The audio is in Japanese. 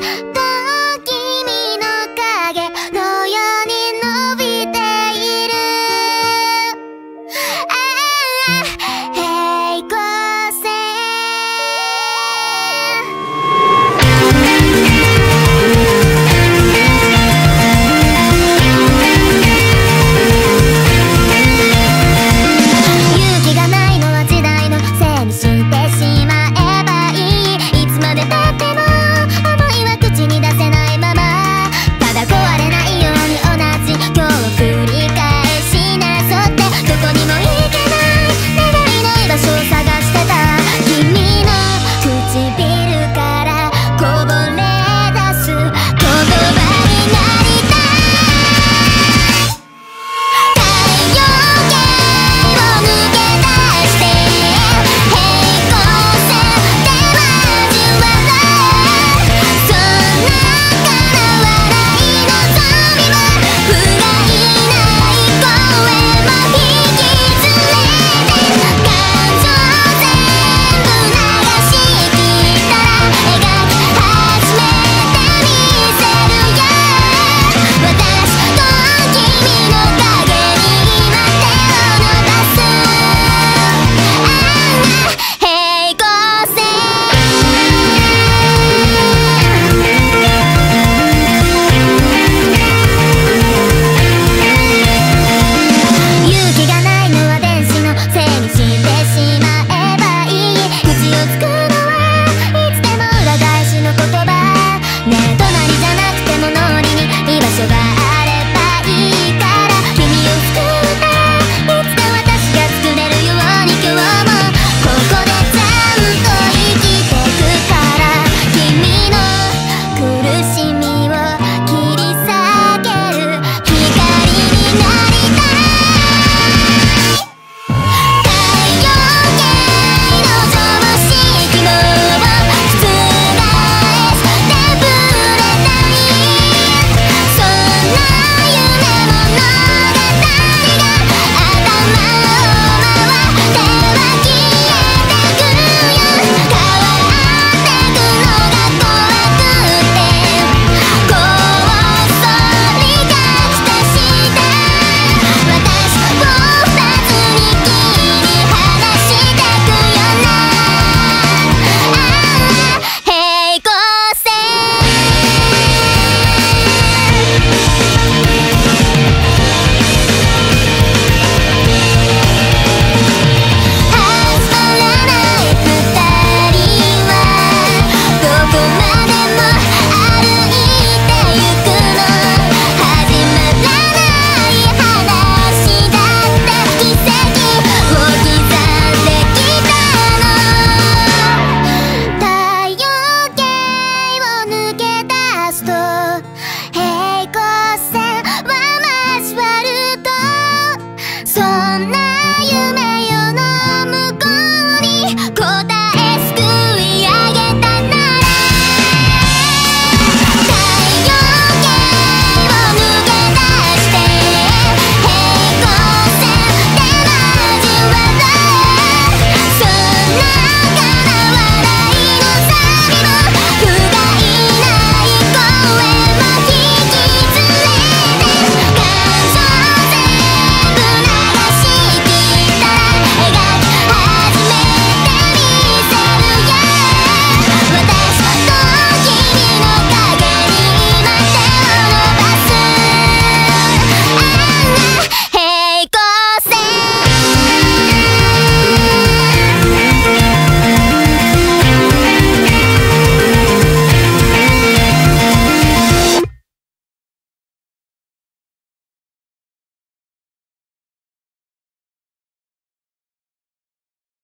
です。